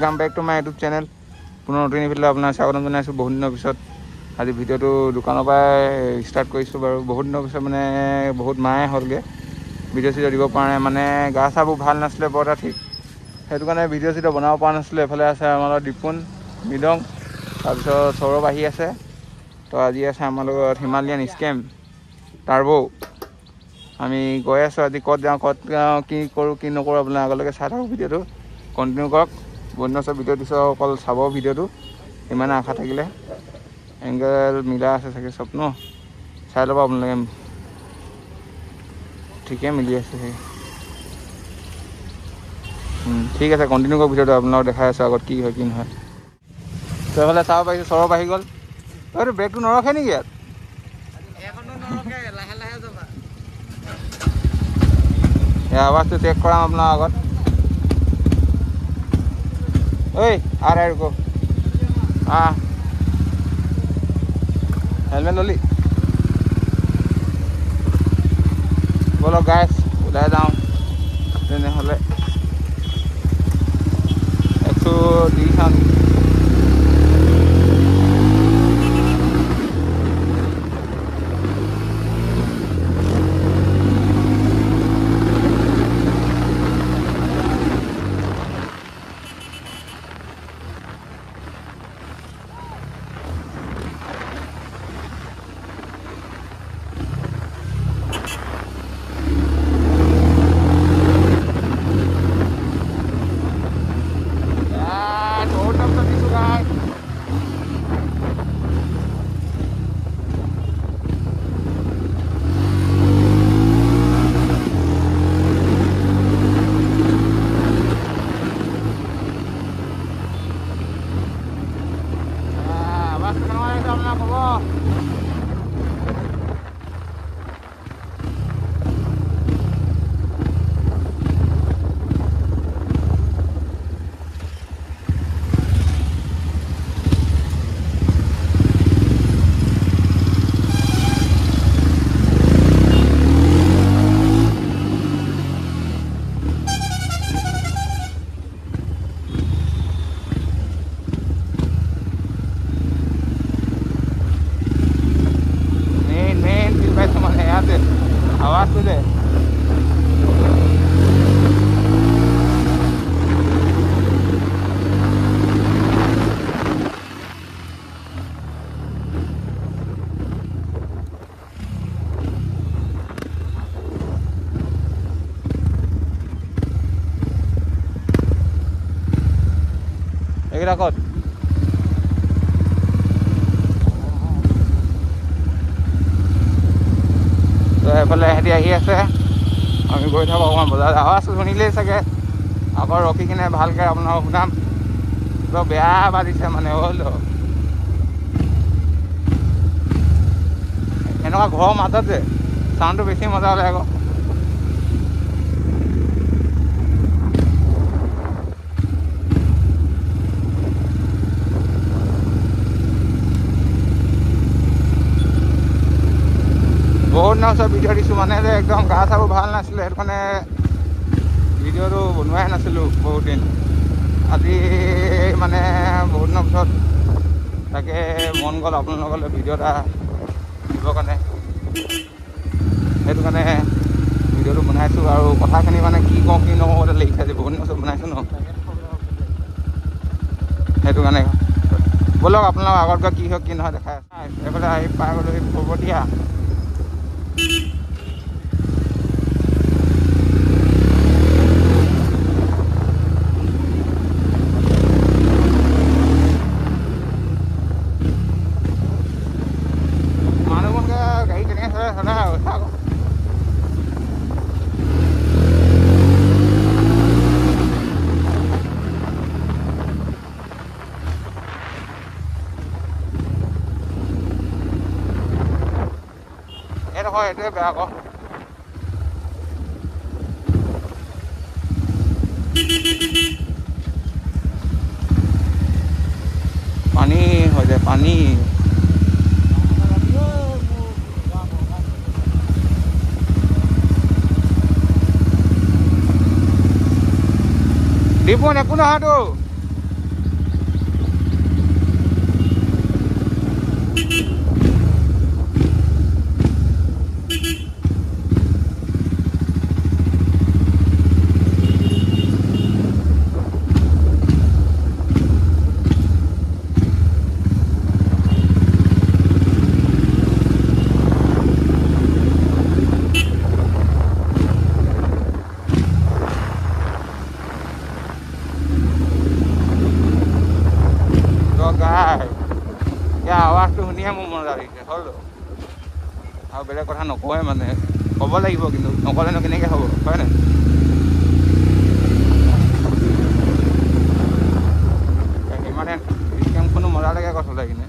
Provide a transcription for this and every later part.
Welcome back to my YouTube channel পুনৰ নতুন ভিডিঅ'লৈ আপোনাৰ স্বাগতম জনাইছোঁ। বহুত দিনৰ পিছত আজি ভিডিঅ'টো দোকানৰ পৰাই ষ্টাৰ্ট কৰিছোঁ বাৰু। বহুত দিনৰ পিছত মানে বহুত মাহে হ'লগৈ। ভিডিঅ' চিডিঅ' দিব পৰা নাই। মানে গা চাবোৰ ভাল নাছিলে বৰ এটা ঠিক। সেইটো কাৰণে ভিডিঅ' চিডিঅ' বনাব পৰা নাছিলোঁ। এফালে আছে আমাৰ লগত দীপুন মৃদং তাৰপিছত সৌৰভ আহি আছে। তো আজি আছে আমাৰ লগত হিমালয়ান স্কেম টাৰ্বো আমি গৈ আছোঁ। আজি ক'ত যাওঁ ক'ত যাওঁ কি কৰোঁ কি নকৰোঁ আপোনাৰ আগলৈকে চাই থাকক ভিডিঅ'টো। কণ্টিনিউ কৰক। বন্য চব ভিডিঅ' দিছোঁ অকল চাব ভিডিঅ'টো ইমানে আশা থাকিলে। এংগেল মিলা আছে চাগে চব ন? চাই ল'ব আপোনালোকে। ঠিকে মিলি আছে সেই ঠিক আছে কণ্টিনিউ কৰক ভিডিঅ'টো আপোনালোকক দেখাই আছোঁ আগত কি হয় কি নহয়। তো এইফালে চাব পাৰিছোঁ চৰব আহি গ'ল। এইটো ব্ৰেকটো নৰখে নেকি ইয়াত? এই আৱাজটো চেক কৰাম আপোনাৰ আগত। ঐ আৰে ৰুকো আহ হেলমেট ললি বলক গাইছ ওলাই যাওঁ তেনেহ'লে চাওঁ এইকেইটা ক'ত তো এফালে সিহঁতি আহি আছে। আমি গৈ থাকোঁ অকণমান বজাৰ আৱাজ শুনিলেই চাগে। আকৌ ৰখি কিনে ভালকৈ আপোনাক শুনাম। বৰ বেয়া বাজিছে মানে হ'ল এনেকুৱা ঘৰৰ মাজত যে চাউণ্ডটো বেছি মজা ওলাই আকৌ। ওচৰত ভিডিঅ' দিছোঁ মানে যে একদম গা চাবোৰ ভাল নাছিলে সেইটো কাৰণে ভিডিঅ'টো বনোৱাই নাছিলোঁ বহুত দিন। আজি মানে বহুত দিনৰ পিছত তাকে মন গ'ল আপোনালোকলৈ ভিডিঅ' এটা দিবৰ কাৰণে। সেইটো কাৰণে ভিডিঅ'টো বনাইছোঁ আৰু কথাখিনি মানে কি কওঁ কি নকওঁ এটা লিখি আছে বহুত দিনৰ ওচৰত বনাইছোঁ ন। সেইটো কাৰণে। ব'লক আপোনালোক আগত গৈ কি হয় কি নহয় দেখাই এইফালে আহি পাই গ'লোঁ পৰ্বতীয়া এইডোখৰ এইটোৱে বেয়া আকৌ পানী হৈ যায় পানী ৰিপন একো নহয়তো মানে মোৰ মনত ৰাখিছে হ'লো আৰু বেলেগ কথা নকয় মানে। ক'ব লাগিব কিন্তু নক'লেনো কেনেকৈ হ'ব হয় নাই? ইমানে কেম্পখনো মজা লাগে কথা লাগিনে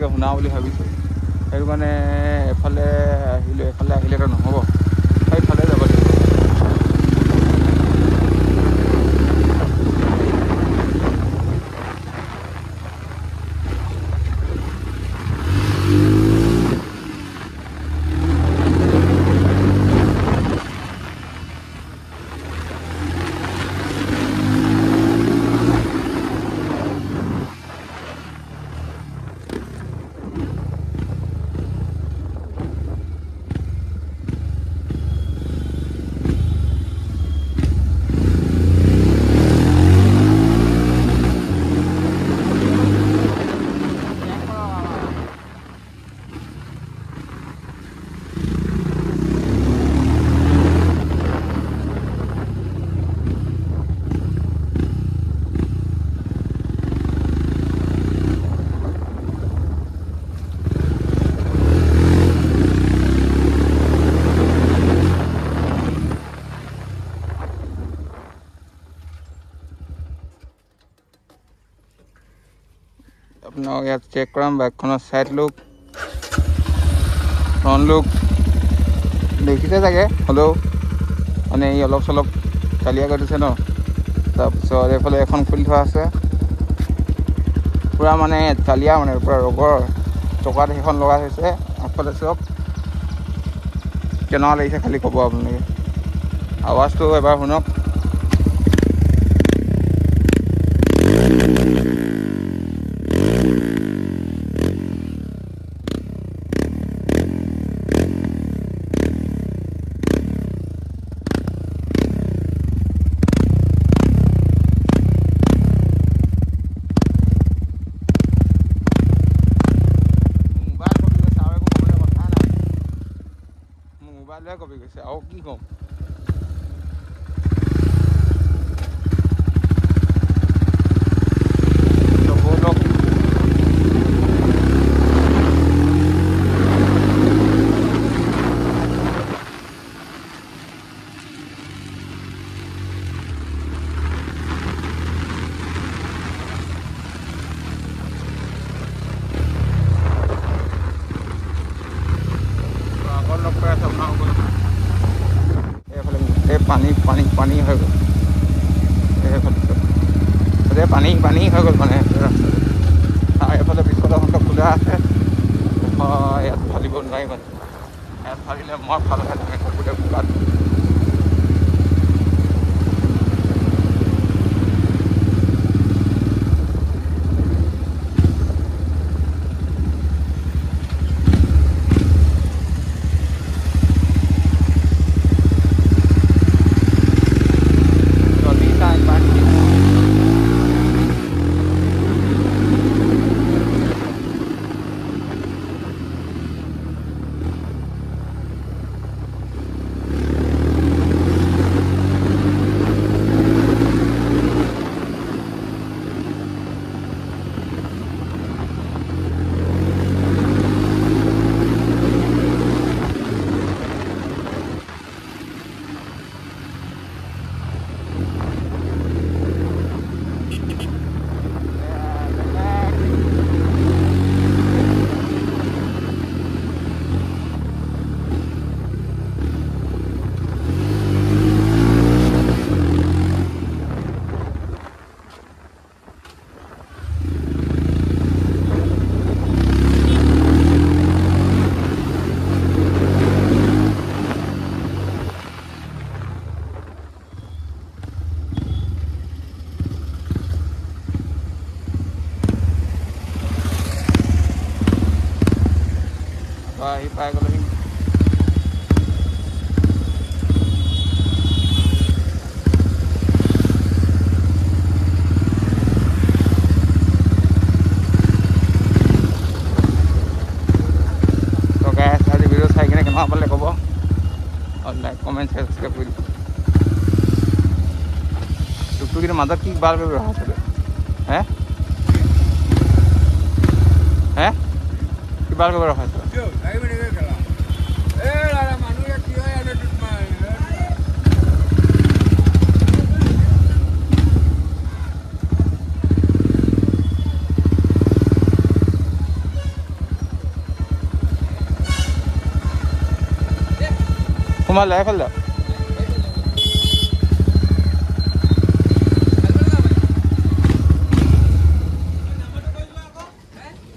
ভালকৈ শুনাওঁ বুলি ভাবিছোঁ। সেইটো কাৰণে আপোনাক ইয়াত চেক কৰাম বাইকখনৰ ছাইড লুক ফ্ৰণ্ট লুক দেখিছে চাগে হ'লেও মানে ই অলপ চলপ কালিয়া কৰি দিছে ন। তাৰপিছত এইফালে এখন খুলি থোৱা আছে। পূৰা মানে চালিয়া মানে পূৰা ৰগৰ চকাত সেইখন লগাই থৈছে আগফালে চব। কেনেকুৱা লাগিছে খালি ক'ব আপোনালোকে। আৱাজটো এবাৰ শুনক। luego porque se ahogó. এইফালে পানী পানী পানী হৈ গ'ল। এইফালে পানী পানী হৈ গ'ল মানে। এইফালে পিছফালে এখন খোলা আছে। ইয়াত ফালিব নোৱাৰি মানে। ইয়াত ফালিলে মই হয় গোটেই আৰু লাইক কমেণ্ট ছাবস্ক্ৰাইব কৰি দিব তোকটো কিন্তু মাজত কি বাৰ কৰি ৰখা আছিলে হে হে কি বাৰ কৰিব ৰখা সোমালে এইফালে যাওক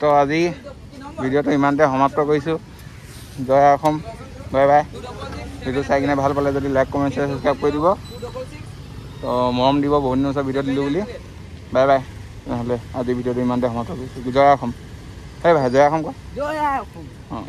তো আজি ভিডিঅ'টো ইমানতে সমাপ্ত কৰিছোঁ। জয় অসম। Bye bye. ভিডিঅ' চাই কিনে ভাল পালে যদি লাইক কমেণ্ট শ্বেয়াৰ ছাবস্ক্ৰাইব কৰি দিব। তো মৰম দিব বহুত দিনৰ পিছত ভিডিঅ' দিলোঁ বুলি। Bye bye. তেনেহ'লে আজি ভিডিঅ'টো ইমানতে সমাপ্ত কৰিছোঁ। জয় অসম। সেই ভাই জয় অসম কোৱা? অঁ।